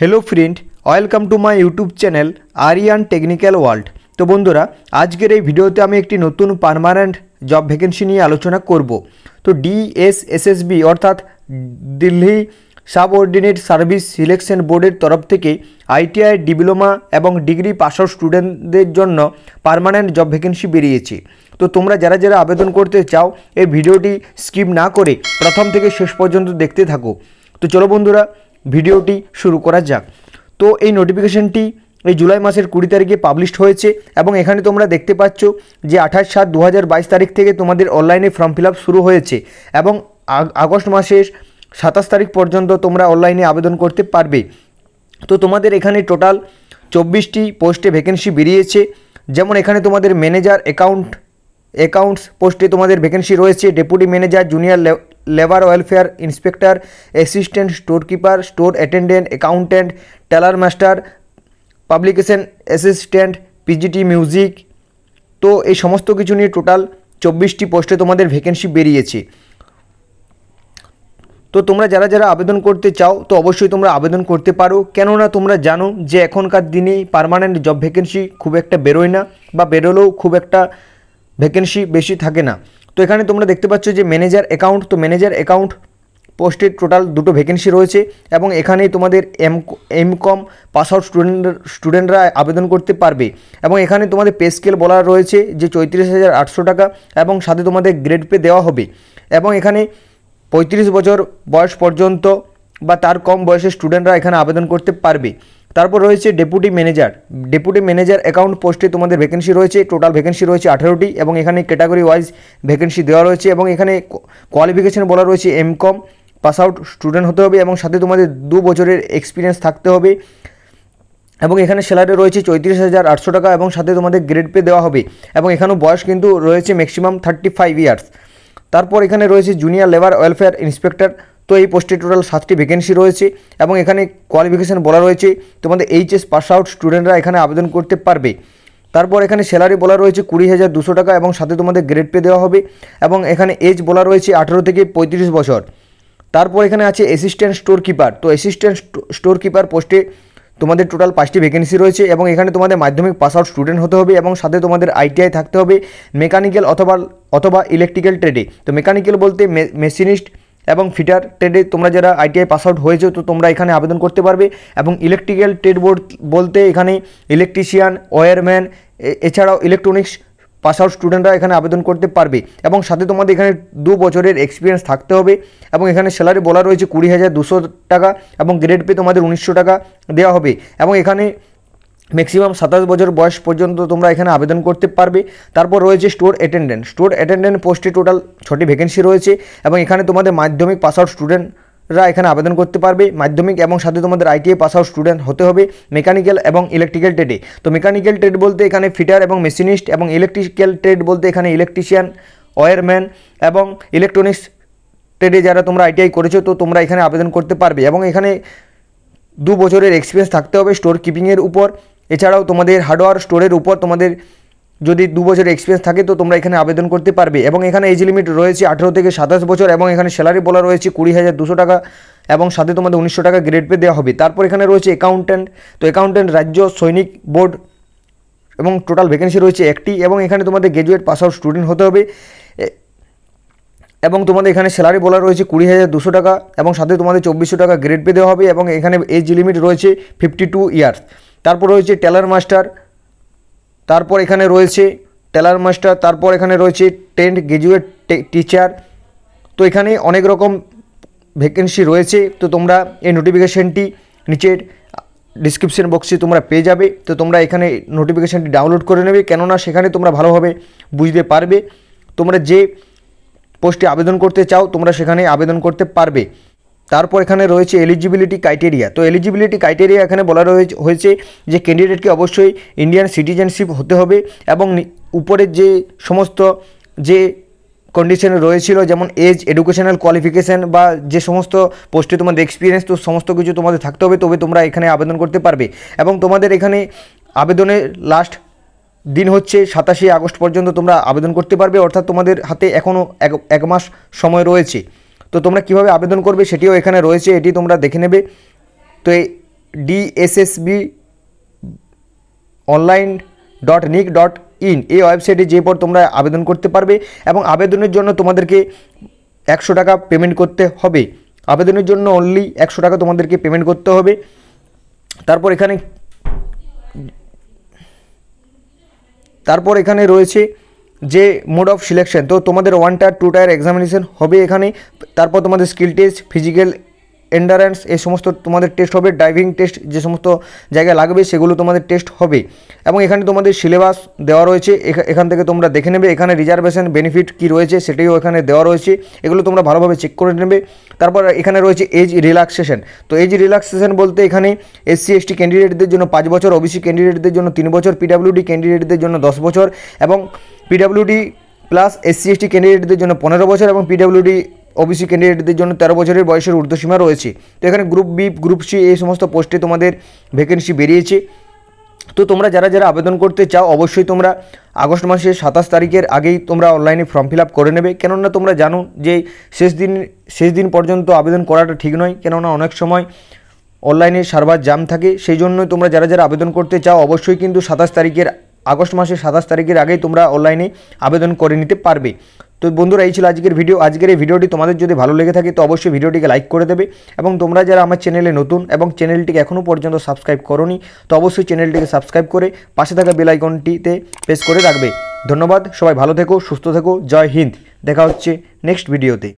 Hello friend welcome to my YouTube channel Aryan technical world তো বন্ধুরা, আজকের এই ভিডিওতে আমি একটি নতুন পার্মানেন্ট জব ভ্যাকেন্সি নিয়ে আলোচনা করব। তো ডিএসএসএসবি অর্থাৎ দিল্লি সাবঅর্ডিনেট সার্ভিস সিলেকশন বোর্ডের তরফ থেকে আইটিআই ডিপ্লোমা এবং ডিগ্রি আউট স্টুডেন্টদের জন্য পার্মানেন্ট জব ভ্যাকেন্সি বেরিয়েছে। তো তোমরা যারা যারা আবেদন করতে চাও, এই ভিডিওটি স্কিপ না করে প্রথম থেকে শেষ পর্যন্ত দেখতে থাকো। তো চলো বন্ধুরা ভিডিওটি শুরু করা যাক। তো এই নোটিফিকেশনটি এই জুলাই মাসের কুড়ি তারিখে পাবলিশড হয়েছে এবং এখানে তোমরা দেখতে পাচ্ছ যে আঠাশ সাত দু তারিখ থেকে তোমাদের অনলাইনে ফর্ম ফিল শুরু হয়েছে এবং আগ- আগস্ট মাসের সাতাশ তারিখ পর্যন্ত তোমরা অনলাইনে আবেদন করতে পারবে। তো তোমাদের এখানে টোটাল চব্বিশটি পোস্টে ভ্যাকেন্সি বেরিয়েছে। যেমন এখানে তোমাদের ম্যানেজার অ্যাকাউন্ট অ্যাকাউন্টস পোস্টে তোমাদের ভ্যাকেন্সি রয়েছে। Deputy manager junior labour welfare inspector assistant store keeper store attendant accountant teller master publication assistant PGT music তো এই সমস্ত কিছু নিয়ে টোটাল চব্বিশটি পোস্টে তোমাদের ভ্যাকেন্সি বেরিয়েছে। তো তোমরা যারা যারা আবেদন করতে চাও, তো অবশ্যই তোমরা আবেদন করতে পারো। কেননা তোমরা জানো যে এখনকার দিনে পার্মানেন্ট জব ভ্যাকেন্সি খুব একটা বেরোয় না বা বেরোলেও খুব একটা ভ্যাকেন্সি বেশি থাকে না। তো এখানে তোমরা দেখতে পাচ্ছ যে ম্যানেজার অ্যাকাউন্ট, তো ম্যানেজার অ্যাকাউন্ট পোস্টের টোটাল দুটো ভ্যাকেন্সি রয়েছে এবং এখানে তোমাদের M M com pass out student, স্টুডেন্টরা আবেদন করতে পারবে। এবং এখানে তোমাদের পে স্কেল বলা রয়েছে যে চৌত্রিশ হাজার আটশো টাকা এবং সাথে তোমাদের গ্রেড পে দেওয়া হবে। এবং এখানে পঁয়ত্রিশ বছর বয়স পর্যন্ত বা তার কম বয়সের স্টুডেন্টরা এখানে আবেদন করতে পারবে। তারপর রয়েছে deputy manager deputy manager account পোস্টে তোমাদের ভ্যাকেন্সি রয়েছে টোটাল ভ্যাকেন্সি রয়েছে আঠেরোটি এবং এখানে ক্যাটাগরি ওয়াইজ ভ্যাকেন্সি দেওয়া রয়েছে এবং এখানে কোয়ালিফিকেশন বলা রয়েছে M com pass out student হতে হবে এবং সাথে তোমাদের দু বছরের এক্সপিরিয়েন্স থাকতে হবে। এবং এখানে স্যালারি রয়েছে চৌত্রিশ হাজার আটশো টাকা এবং সাথে তোমাদের গ্রেড পে দেওয়া হবে এবং এখানেও বয়স কিন্তু রয়েছে ম্যাক্সিমাম থার্টি ফাইভ ইয়ার্স তারপর এখানে রয়েছে জুনিয়র লেবার ওয়েলফেয়ার ইন্সপেক্টর তো এই পোস্টে টোটাল সাতটি ভ্যাকেন্সি রয়েছে এবং এখানে কোয়ালিফিকেশান বলা রয়েছে। তোমাদের এইচএস পাস আউট স্টুডেন্টরা এখানে আবেদন করতে পারবে। তারপর এখানে স্যালারি বলা রয়েছে কুড়ি হাজার দুশো টাকা এবং সাথে তোমাদের গ্রেড পে দেওয়া হবে এবং এখানে এজ বলা রয়েছে আঠেরো থেকে পঁয়ত্রিশ বছর। তারপর এখানে আছে অ্যাসিস্ট্যান্ট স্টোর কিপার তো অ্যাসিস্ট্যান্ট স্টোর কিপার পোস্টে তোমাদের টোটাল পাঁচটি ভ্যাকেন্সি রয়েছে এবং এখানে তোমাদের মাধ্যমিক পাস আউট স্টুডেন্ট হতে হবে এবং সাথে তোমাদের আইটিআই থাকতে হবে। মেকানিক্যাল অথবা অথবা ইলেকট্রিক্যাল ট্রেডে তো মেকানিক্যাল বলতে মেশিনিস্ট এবং ফিটার ট্রেডে তোমরা যারা আইটিআই পাস আউট হয়েছে, তো তোমরা এখানে আবেদন করতে পারবে এবং ইলেকট্রিক্যাল ট্রেড বোর্ড বলতে এখানে ইলেকট্রিশিয়ান ওয়্যারম্যান এছাড়াও ইলেকট্রনিক্স পাস আউট স্টুডেন্টরা এখানে আবেদন করতে পারবে। এবং সাথে তোমাদের এখানে দু বছরের এক্সপিরিয়েন্স থাকতে হবে এবং এখানে স্যালারি বলা রয়েছে কুড়ি হাজার দুশো টাকা এবং গ্রেড পে তোমাদের উনিশশো টাকা দেওয়া হবে। এবং এখানে ম্যাক্সিমাম সাতাশ বছর বয়স পর্যন্ত তোমরা এখানে আবেদন করতে পারবে। তারপর রয়েছে স্টোর অ্যাটেন্ডেন্ট স্টোর অ্যাটেন্ডেন্ট পোস্টে টোটাল ছটি ভ্যাকেন্সি রয়েছে এবং এখানে তোমাদের মাধ্যমিক পাস আউট স্টুডেন্টরা এখানে আবেদন করতে পারবে। মাধ্যমিক এবং সাথে তোমাদের আইটিআই পাস আউট স্টুডেন্ট হতে হবে মেকানিক্যাল এবং ইলেকট্রিক্যাল ট্রেডে তো মেকানিক্যাল ট্রেড বলতে এখানে ফিটার এবং মেশিনিস্ট এবং ইলেকট্রিক্যাল ট্রেড বলতে এখানে ইলেকট্রিশিয়ান ওয়্যারম্যান এবং ইলেকট্রনিক্স ট্রেডে যারা তোমরা আইটিআই করেছ, তো তোমরা এখানে আবেদন করতে পারবে। এবং এখানে দু বছরের এক্সপিরিয়েন্স থাকতে হবে স্টোর কিপিংয়ের উপর। এছাড়াও তোমাদের হার্ডওয়্যার স্টোরের উপর তোমাদের যদি দু বছরের এক্সপিরিয়েন্স থাকে তো তোমরা এখানে আবেদন করতে পারবে এবং এখানে এজ লিমিট রয়েছে আঠেরো থেকে সাতাশ বছর এবং এখানে স্যালারি বলা রয়েছে কুড়ি হাজার দুশো টাকা এবং সাথে তোমাদের উনিশশো টাকা গ্রেড পে দেওয়া হবে। তারপর এখানে রয়েছে অ্যাকাউন্ট্যান্ট তো অ্যাকাউন্ট্যান্ট রাজ্য, সৈনিক বোর্ড এবং টোটাল ভ্যাকেন্সি রয়েছে একটি এবং এখানে তোমাদের গ্র্যাজুয়েট পাস আউট স্টুডেন্ট হতে হবে। এবং তোমাদের এখানে স্যালারি বলা রয়েছে কুড়ি হাজার দুশো টাকা এবং সাথে তোমাদের চব্বিশশো টাকা গ্রেড পে দেওয়া হবে এবং এখানে এজ লিমিট রয়েছে ফিফটি টু ইয়ার্স তারপর রয়েছে টেলার মাস্টার, তারপর এখানে রয়েছে টেলার মাস্টার, তারপর এখানে রয়েছে টেন্ট গ্র্যাজুয়েট টিচার। তো এখানে অনেক রকম ভ্যাকেন্সি রয়েছে, তো তোমরা এই নোটিফিকেশানটি নিচের ডিসক্রিপশন বক্সে তোমরা পেয়ে যাবে, তো তোমরা এখানে নোটিফিকেশানটি ডাউনলোড করে নেবে, কেননা সেখানে তোমরা ভালোভাবে বুঝতে পারবে। তোমরা যে পোস্টে আবেদন করতে চাও, তোমরা সেখানে আবেদন করতে পারবে। তারপর এখানে রয়েছে এলিজিবিলিটি ক্রাইটেরিয়া তো এলিজিবিলিটি ক্রাইটেরিয়া এখানে বলা হয়েছে যে ক্যান্ডিডেটকে অবশ্যই ইন্ডিয়ান সিটিজেনশিপ হতে হবে এবং উপরের যে সমস্ত যে কন্ডিশন রয়েছিল, যেমন এজ এডুকেশনাল কোয়ালিফিকেশান বা যে সমস্ত পোস্টে তোমাদের এক্সপিরিয়েন্স তো সমস্ত কিছু তোমাদের থাকতে হবে, তবে তোমরা এখানে আবেদন করতে পারবে। এবং তোমাদের এখানে আবেদনের লাস্ট দিন হচ্ছে সাতাশে আগস্ট পর্যন্ত তোমরা আবেদন করতে পারবে, অর্থাৎ তোমাদের হাতে এখনও এক মাস সময় রয়েছে। তো তোমরা কীভাবে আবেদন করবে সেটিও এখানে রয়েছে, এটি তোমরা দেখে নেবে। তো এই DSSB online dot nic dot in এই ওয়েবসাইটে যে পর তোমরা আবেদন করতে পারবে এবং আবেদনের জন্য তোমাদেরকে একশো টাকা পেমেন্ট করতে হবে। আবেদনের জন্য অনলি একশো টাকা তোমাদেরকে পেমেন্ট করতে হবে। তারপর এখানে তারপর এখানে রয়েছে যে মোড অফ সিলেকশন তো তোমাদের one tier two tier examination হবে এখানে, তারপর তোমাদের স্কিল টেস্ট ফিজিক্যাল এন্ডারেন্স এই সমস্ত তোমাদের টেস্ট হবে ড্রাইভিং টেস্ট যে সমস্ত জায়গায় লাগবে সেগুলো তোমাদের টেস্ট হবে। এবং এখানে তোমাদের সিলেবাস দেওয়া রয়েছে, এখা- এখান থেকে তোমরা দেখে নেবে, এখানে রিজার্ভেশন বেনিফিট কী রয়েছে সেটাও এখানে দেওয়া রয়েছে, এগুলো তোমরা ভালোভাবে চেক করে নেবে। তারপর এখানে রয়েছে এজ রিল্যাক্সেশন তো এজ রিল্যাক্সেশন বলতে এখানে এসসি এসটি ক্যান্ডিডেটদের জন্য পাঁচ বছর ওবিসি ক্যান্ডিডেটদের জন্য তিন বছর পিডাব্লিউডি ক্যান্ডিডেটদের জন্য দশ বছর এবং পিডাব্লিউডি প্লাস এসসি এসটি ক্যান্ডিডেটদের জন্য পনেরো বছর এবং পিডাব্লিউডি ওবিসি ক্যান্ডিডেটদের জন্য তেরো বছরের বয়সের ঊর্ধ্বসীমা রয়েছে। তো এখানে গ্রুপ বি গ্রুপ সি এই সমস্ত পোস্টে তোমাদের ভ্যাকেন্সি বেরিয়েছে। তো তোমরা যারা যারা আবেদন করতে চাও, অবশ্যই তোমরা আগস্ট মাসের সাতাশ তারিখের আগেই তোমরা অনলাইনে ফর্ম ফিল আপ করে নেবে। কেননা তোমরা জানো যে শেষ দিন শেষ দিন পর্যন্ত আবেদন করাটা ঠিক নয়। কেননা অনেক সময় অনলাইনে সার্ভার জাম থাকে। সেই জন্যই তোমরা যারা যারা আবেদন করতে চাও, অবশ্যই কিন্তু সাতাশ তারিখের, আগস্ট মাসের সাতাশ তারিখের আগেই তোমরা অনলাইনে আবেদন করে নিতে পারবে। তো বন্ধুরা, এই ছিল আজকের ভিডিও আজকের এই ভিডিওটি তোমাদের যদি ভালো লেগে থাকে, তো অবশ্যই ভিডিওটিকে লাইক করে দেবে। এবং তোমরা যারা আমার চ্যানেলে নতুন এবং চ্যানেলটিকে এখনও পর্যন্ত সাবস্ক্রাইব করোনি, তো অবশ্যই চ্যানেলটিকে সাবস্ক্রাইব করে পাশে থাকা বেল আইকনটিতে প্রেস করে রাখবে। ধন্যবাদ, সবাই ভালো থেকো, সুস্থ থেকো, জয় হিন্দ। দেখা হচ্ছে নেক্সট ভিডিওতে